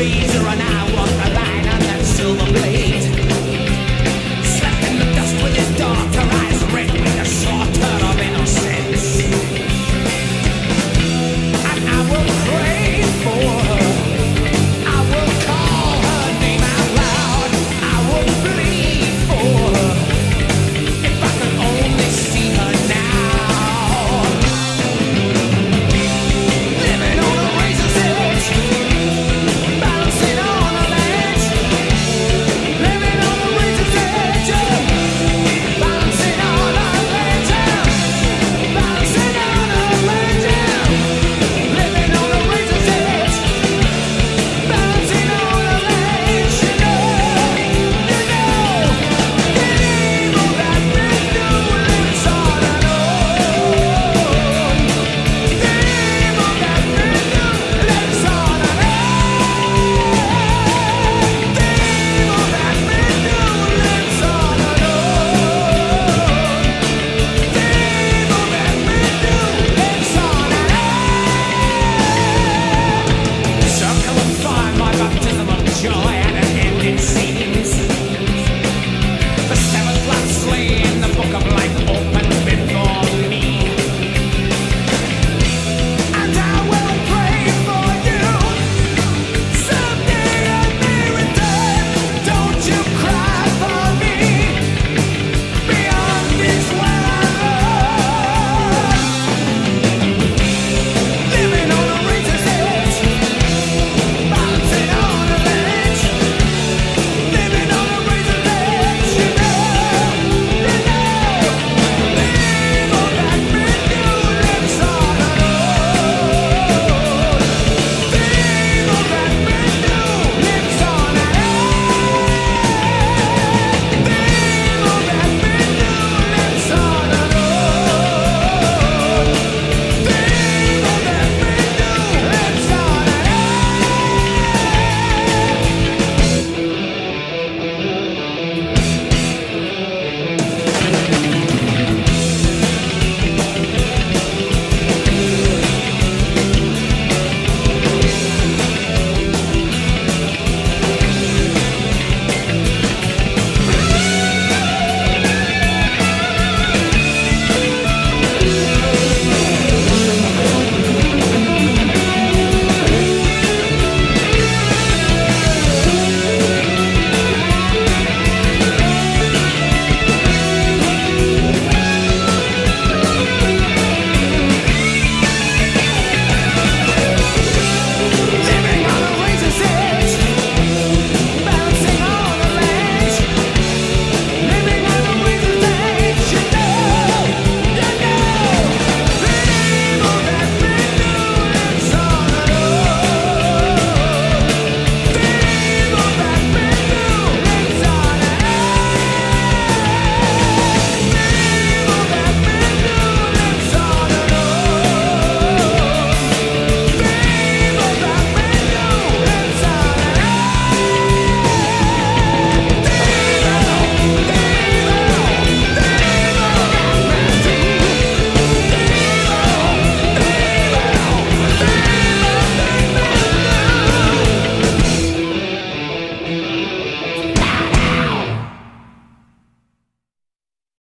freezer and